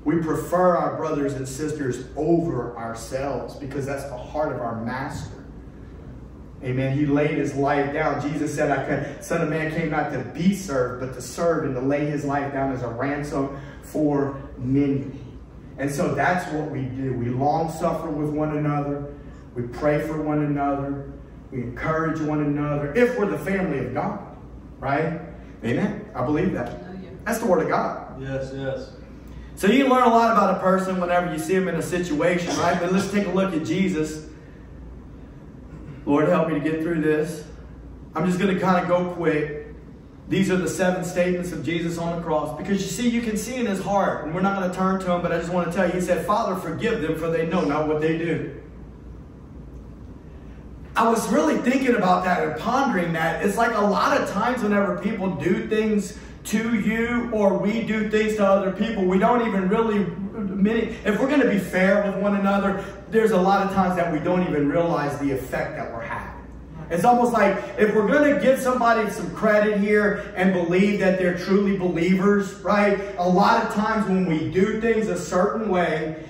We prefer our brothers and sisters over ourselves because that's the heart of our master. Amen. He laid his life down. Jesus said, I can, Son of Man came not to be served, but to serve and to lay his life down as a ransom for many. And so that's what we do. We long suffer with one another. We pray for one another. We encourage one another if we're the family of God. Right? Amen. I believe that. That's the word of God. Yes, yes. So you learn a lot about a person whenever you see him in a situation, right? But let's take a look at Jesus. Lord, help me to get through this. I'm just going to kind of go quick. These are the seven statements of Jesus on the cross. Because you see, you can see in his heart, and we're not going to turn to him, but I just want to tell you, he said, Father, forgive them, for they know not what they do. I was really thinking about that and pondering that. It's like a lot of times whenever people do things to you or we do things to other people, we don't even really, if we're going to be fair with one another, there's a lot of times that we don't even realize the effect that we're having. It's almost like if we're going to give somebody some credit here and believe that they're truly believers, right? A lot of times when we do things a certain way,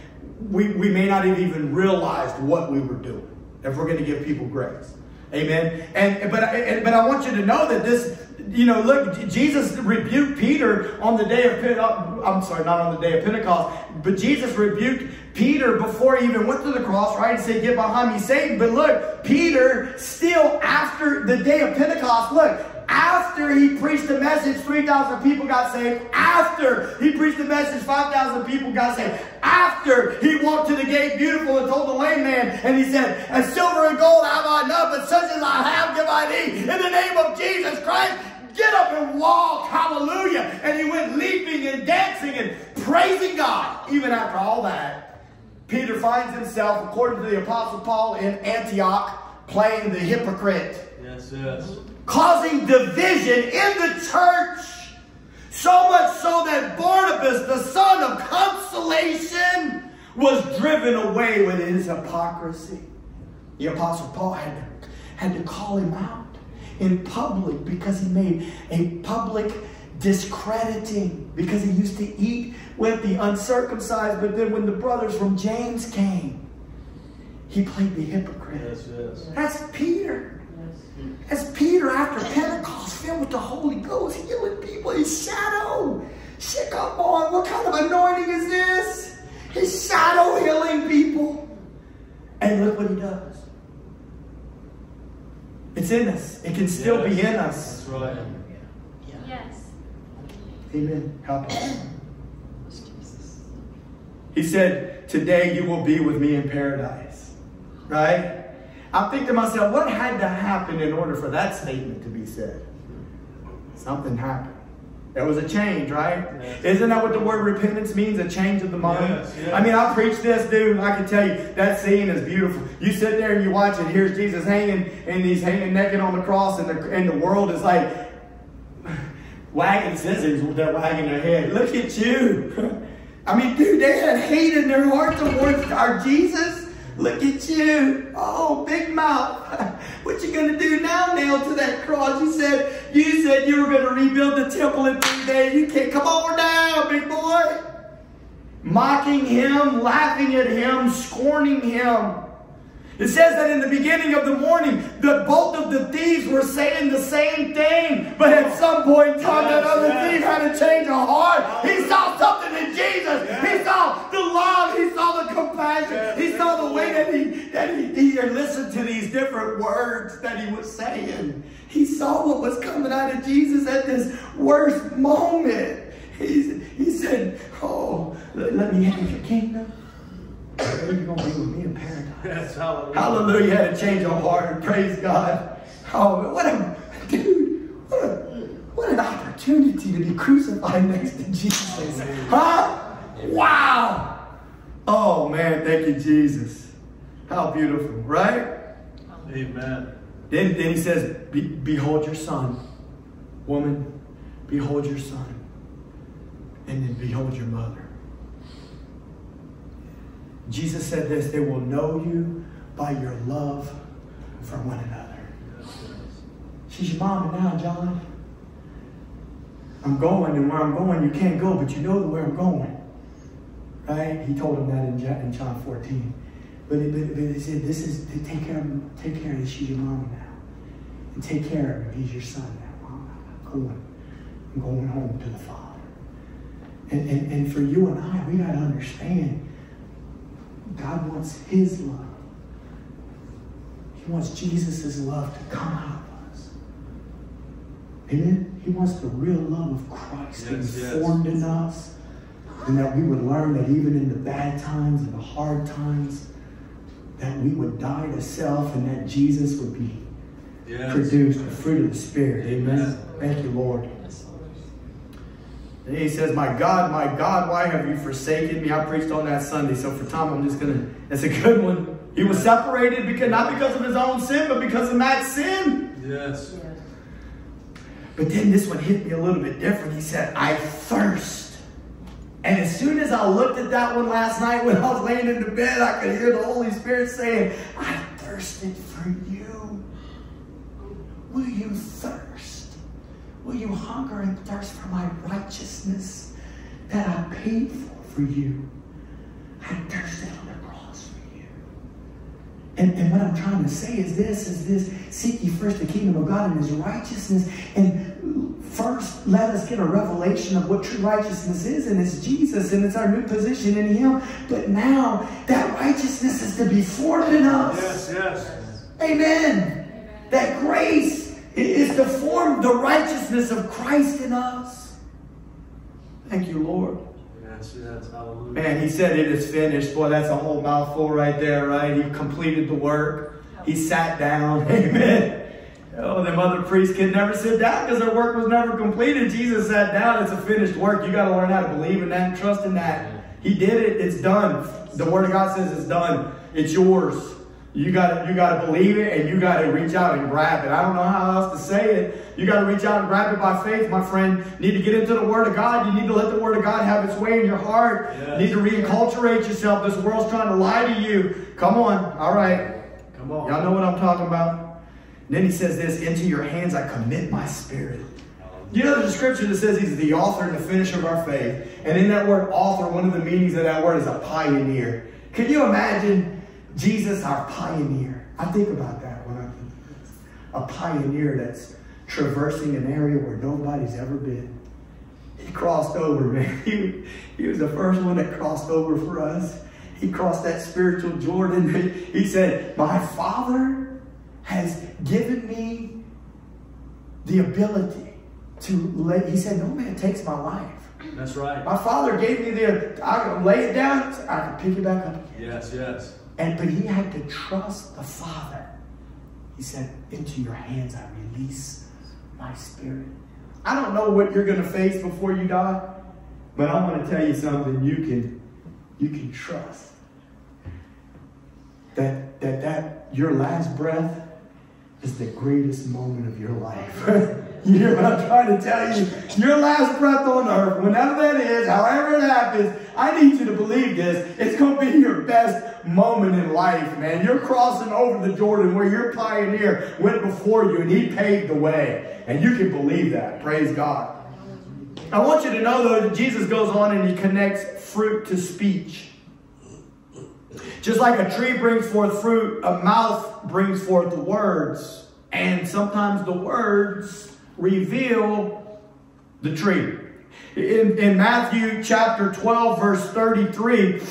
we, we may not have even realized what we were doing if we're going to give people grace. Amen. And but I, but I want you to know that this, you know, look, Jesus rebuked Peter on the day of uh, I'm sorry, not on the day of Pentecost, but Jesus rebuked Peter before he even went to the cross, right? And said, "Get behind me, Satan." But look, Peter still after the day of Pentecost, look, after he preached the message, 3,000 people got saved. After he preached the message, 5,000 people got saved. After he walked to the gate beautiful and told the lame man, and he said, And silver and gold have I none, but such as I have give I thee. In the name of Jesus Christ, get up and walk. Hallelujah. And he went leaping and dancing and praising God. Even after all that, Peter finds himself, according to the Apostle Paul, in Antioch, playing the hypocrite. Yes, yes causing division in the church. So much so that Barnabas, the son of consolation, was driven away with his hypocrisy. The Apostle Paul had to, had to call him out in public because he made a public discrediting because he used to eat with the uncircumcised. But then when the brothers from James came, he played the hypocrite. Yes, yes. That's Peter. As Peter, after Pentecost, filled with the Holy Ghost, healing people, his shadow. Shit, come on, what kind of anointing is this? His shadow healing people. And look what he does. It's in us. It can still yes. be in us. That's right. Yes. Amen. Help us. He said, Today you will be with me in paradise. Right? I think to myself, what had to happen in order for that statement to be said? something happened. There was a change, right? Yes. Isn't that what the word repentance means? A change of the mind? Yes, yes. I mean, I preach this, dude. I can tell you that scene is beautiful. You sit there and you watch it. Here's Jesus hanging, and he's hanging naked on the cross, and the, and the world is like wagging scissors. They're wagging their head. Look at you. I mean, dude, they had hate in their heart towards our Jesus. Look at you. Oh, big mouth. what you gonna do now, nailed to that cross? You said you said you were gonna rebuild the temple in three days. You can't come over now, big boy. Mocking him, laughing at him, scorning him. It says that in the beginning of the morning, that both of the thieves were saying the same thing. But at some point in time, yes, that other yes. thief had to change of heart. He saw something in Jesus. Yes. He saw the love. He saw the compassion. He saw the way that he that he, he listened to these different words that he was saying. He saw what was coming out of Jesus at this worst moment. He, he said, Oh, let, let me have your kingdom. You're going to be with me in paradise. Hallelujah. Hallelujah. Had to change your heart. Praise God. Oh, what a, dude, what, a, what an opportunity to be crucified next to Jesus. Huh? Wow. Oh, man, thank you, Jesus. How beautiful, right? Amen. Then, then he says, Be, Behold your son. Woman, behold your son. And then behold your mother. Jesus said this they will know you by your love for one another. She's your mama now, John. I'm going, and where I'm going, you can't go, but you know where I'm going. Right? He told him that in John 14. But, but, but he said, This is, take care of him, take care of him. She's your mama now. And take care of him. He's your son now. I'm going. I'm going home to the Father. And, and, and for you and I, we got to understand God wants His love. He wants Jesus' love to come out of us. Amen? He wants the real love of Christ yes, informed yes. in us. And that we would learn that even in the bad times and the hard times, that we would die to self and that Jesus would be yes. produced, the fruit of the Spirit. Amen. Thank you, Lord. And he says, My God, my God, why have you forsaken me? I preached on that Sunday, so for Tom, I'm just going to, that's a good one. He was separated because not because of his own sin, but because of Matt's sin. Yes. But then this one hit me a little bit different. He said, I thirst. And as soon as I looked at that one last night when I was laying in the bed, I could hear the Holy Spirit saying, I thirsted for you. Will you thirst? Will you hunger and thirst for my righteousness that I paid for for you? I thirsted on the cross for you. And, and what I'm trying to say is this, is this, seek ye first the kingdom of God and his righteousness. And first, let us get a revelation of what true righteousness is, and it's Jesus, and it's our new position in him. But now, that righteousness is to be formed in us. Yes, yes. Amen. Amen. That grace is to form the righteousness of Christ in us. Thank you, Lord. Yes, yes, hallelujah. Man, he said it is finished. Boy, that's a whole mouthful right there, right? He completed the work. He sat down. Amen. Oh, them other priests can never sit down because their work was never completed. Jesus sat down. It's a finished work. You got to learn how to believe in that and trust in that. He did it. It's done. The Word of God says it's done. It's yours. You got you got to believe it, and you got to reach out and grab it. I don't know how else to say it. You got to reach out and grab it by faith, my friend. You need to get into the Word of God. You need to let the Word of God have its way in your heart. Yes. You need to reinculturate yourself. This world's trying to lie to you. Come on, all right. Come on. Y'all know what I'm talking about. And then he says this: "Into your hands I commit my spirit." You know, the scripture that says he's the author and the finisher of our faith. And in that word author, one of the meanings of that word is a pioneer. Can you imagine Jesus, our pioneer. I think about that when I think a pioneer that's traversing an area where nobody's ever been. He crossed over, man. He, he was the first one that crossed over for us. He crossed that spiritual Jordan. He said, My Father has given me the ability to lay. He said, No man takes my life. That's right. My Father gave me the, I can lay it down, I can pick it back up. Yes, yes. And but he had to trust the Father. He said, Into your hands I release my spirit. I don't know what you're going to face before you die, but I want to tell you something you can you can trust. That that that your last breath is the greatest moment of your life. you hear what I'm trying to tell you? Your last breath on earth, whenever that is, however it happens, I need you to believe this. It's going to be your best moment in life, man. You're crossing over the Jordan where your pioneer went before you and he paved the way. And you can believe that. Praise God. I want you to know, though, that Jesus goes on and he connects fruit to speech. Just like a tree brings forth fruit, a mouth brings forth the words. And sometimes the words reveal the tree. In, in Matthew chapter 12, verse 33,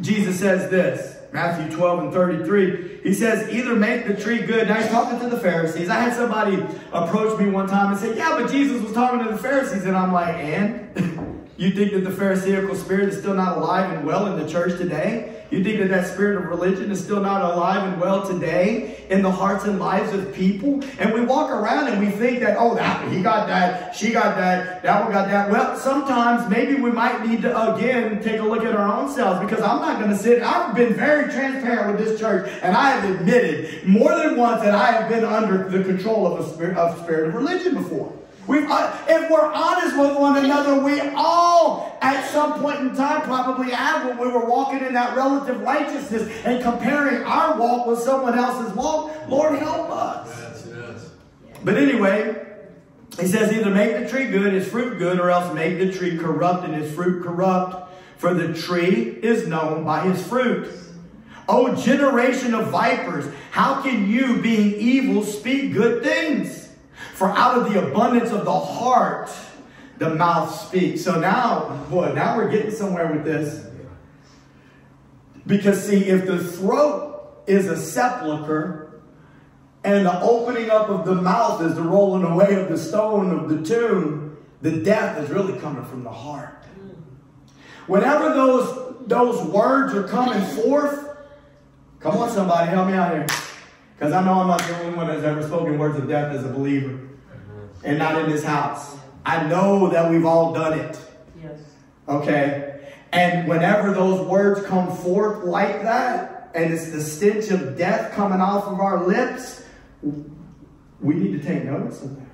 Jesus says this. Matthew 12 and 33. He says, either make the tree good. Now he's talking to the Pharisees. I had somebody approach me one time and say, yeah, but Jesus was talking to the Pharisees. And I'm like, and? you think that the Pharisaical spirit is still not alive and well in the church today? You think that that spirit of religion is still not alive and well today in the hearts and lives of people? And we walk around and we think that, oh, that he got that, she got that, that one got that. Well, sometimes maybe we might need to again take a look at our own selves because I'm not going to sit. I've been very transparent with this church, and I have admitted more than once that I have been under the control of a spirit of, spirit of religion before. We, uh, if we're honest with one another, we all, at some point in time, probably have when we were walking in that relative righteousness and comparing our walk with someone else's walk. Lord, help us. Yes, yes. But anyway, he says either make the tree good, its fruit good, or else make the tree corrupt and its fruit corrupt. For the tree is known by his fruit. O generation of vipers, how can you, being evil, speak good things? For out of the abundance of the heart, the mouth speaks. So now, boy, now we're getting somewhere with this. Because see, if the throat is a sepulcher, and the opening up of the mouth is the rolling away of the stone of the tomb, the death is really coming from the heart. Whenever those, those words are coming forth, come on, somebody, help me out here. Because I know I'm not the only one that's ever spoken words of death as a believer and not in this house. I know that we've all done it. Yes. Okay? And whenever those words come forth like that, and it's the stench of death coming off of our lips, we need to take notice of that.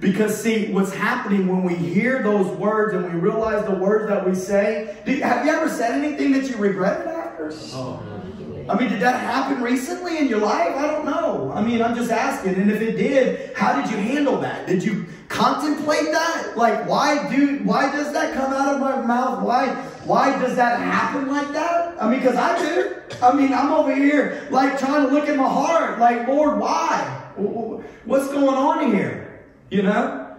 Because see, what's happening when we hear those words and we realize the words that we say, do, have you ever said anything that you regretted after? Oh, I mean, did that happen recently in your life? I don't know. I mean, I'm just asking. And if it did, how did you handle that? Did you contemplate that? Like, why do why does that come out of my mouth? Why why does that happen like that? I mean, because I do. I mean, I'm over here like trying to look at my heart, like, Lord, why? What's going on here? You know?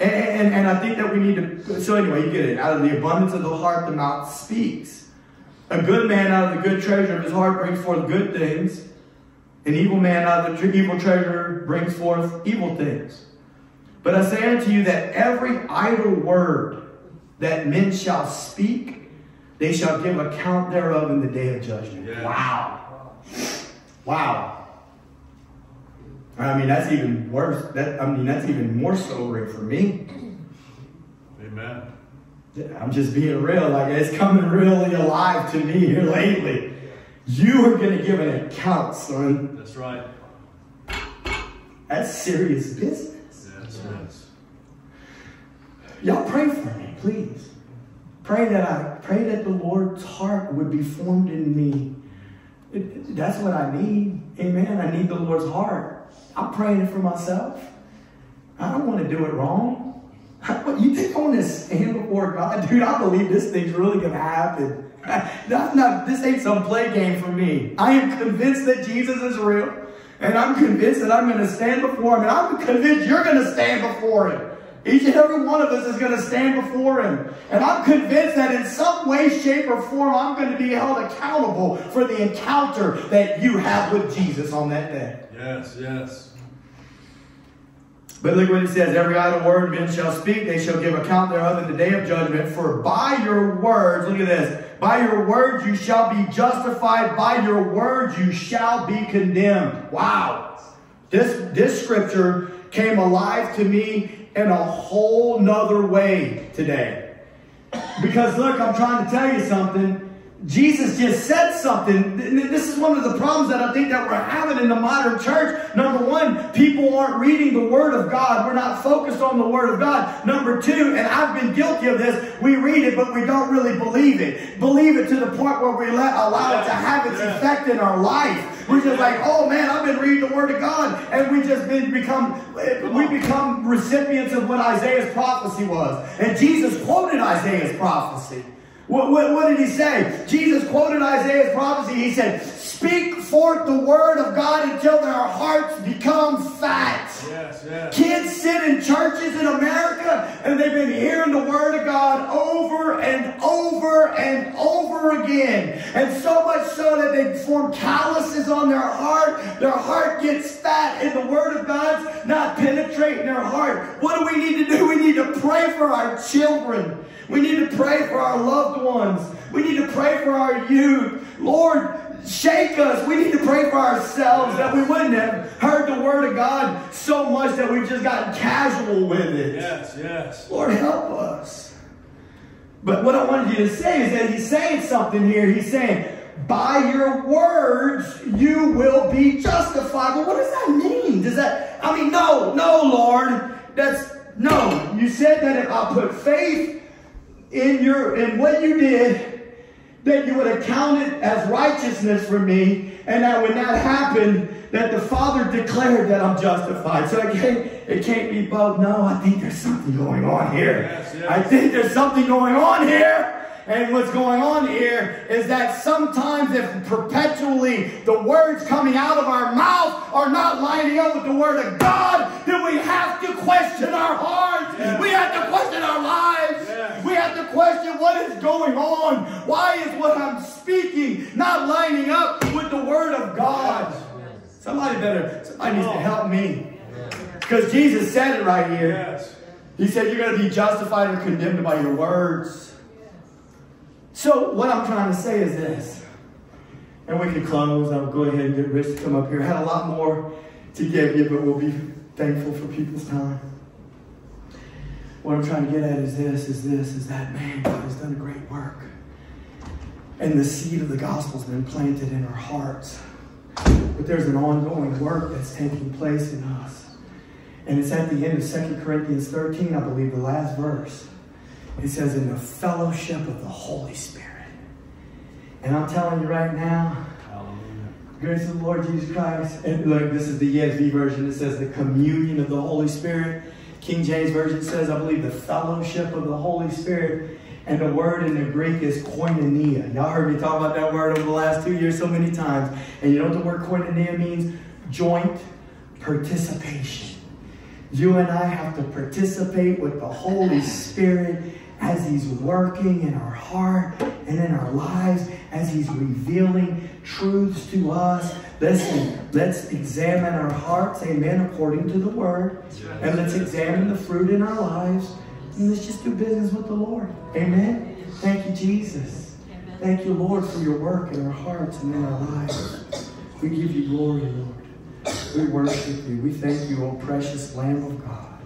And, and, and I think that we need to, so anyway, you get it. Out of the abundance of the heart, the mouth speaks. A good man out of the good treasure of his heart brings forth good things. An evil man out of the evil treasure brings forth evil things. But I say unto you that every idle word that men shall speak, they shall give account thereof in the day of judgment. Yeah. Wow. Wow. I mean, that's even worse. That I mean, that's even more sobering for me. amen. I'm just being real. Like it's coming really alive to me here lately. You are going to give an account, son. That's right. That's serious business. Yes, yes. Y'all pray for me, please. Pray that I pray that the Lord's heart would be formed in me. That's what I need. Amen. I need the Lord's heart. I'm praying it for myself. I don't want to do it wrong. You think I want to stand before God? Dude, I believe this thing's really to happen. That's not, this ain't some play game for me. I am convinced that Jesus is real. And I'm convinced that I'm going to stand before him. And I'm convinced you're going to stand before him. Each and every one of us is going to stand before him. And I'm convinced that in some way, shape, or form, I'm going to be held accountable for the encounter that you have with Jesus on that day. Yes, yes. But look what it says every idle word men shall speak, they shall give account thereof in the day of judgment. For by your words, look at this, by your words you shall be justified, by your words you shall be condemned. Wow. This, this scripture came alive to me in a whole nother way today. Because look, I'm trying to tell you something. Jesus just said something. This is one of the problems that I think that we're having in the modern church. Number one, people aren't reading the Word of God. We're not focused on the Word of God. Number two, and I've been guilty of this, we read it, but we don't really believe it. Believe it to the point where we let allow it to have its effect in our life. We're just like, oh man, I've been reading the Word of God, and we just been become we become recipients of what Isaiah's prophecy was. And Jesus quoted Isaiah's prophecy. What, what, what, did he say? Jesus quoted Isaiah's prophecy. He said, Speak forth the word of God until their hearts become fat. Yes, yes. Kids sit in churches in America and they've been hearing the word of God over and over and over again. And so much so that they form calluses on their heart. Their heart gets fat and the word of God's not penetrating their heart. What do we need to do? We need to pray for our children. We need to pray for our loved ones. We need to pray for our youth. Lord, shake us. We need to pray for ourselves that we wouldn't have heard the word of God so much that we've just gotten casual with it. Yes, yes. Lord, help us. But what I wanted you to say is that he's saying something here. He's saying, by your words you will be justified. Well, what does that mean? Does that, I mean, no, no, Lord. That's, no. You said that if I put faith in your in what you did that you would account it as righteousness for me and that when that happened that the father declared that i'm justified. So it can't, it can't be both. No i think there's something going on here. Yes, yes. i think there's something going on here and what's going on here is that sometimes if perpetually the words coming out of our mouth are not lining up with the word of God, then we have to question our hearts. Yeah. We have to question our lives. Yeah. We have to question what is going on. Why is what I'm speaking not lining up with the word of God? Somebody better, somebody needs to help me. Because Jesus said it right here. Yes. He said, You're going to be justified or condemned by your words. So what I'm trying to say is this, and we can close. I'll go ahead and get Rich to come up here. I had a lot more to give you, but we'll be thankful for people's time. What I'm trying to get at is this, is this, is that, man, God has done a great work. And the seed of the gospel's been planted in our hearts. But there's an ongoing work that's taking place in us. And it's at the end of 2 Corinthians 13, I believe, the last verse. It says, in the fellowship of the Holy Spirit. And I'm telling you right now, grace of the Lord Jesus Christ. And look, this is the ESV version. It says the communion of the Holy Spirit. King James Version says, I believe, the fellowship of the Holy Spirit. And the word in the Greek is koinonia. Y'all heard me talk about that word over the last two years so many times. And you know what the word koinonia means? Joint participation. You and I have to participate with the Holy Spirit as He's working in our heart and in our lives, as He's revealing truths to us. Listen, let's examine our hearts, amen, according to the Word. And let's examine the fruit in our lives. And let's just do business with the Lord. Amen. Thank you, Jesus. Thank you, Lord, for your work in our hearts and in our lives. We give you glory, Lord. We worship you. We thank you, O precious Lamb of God.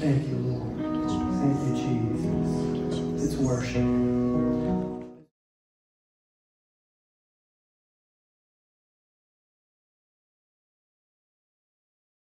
Thank you, Lord. Thank you, Jesus. Worship.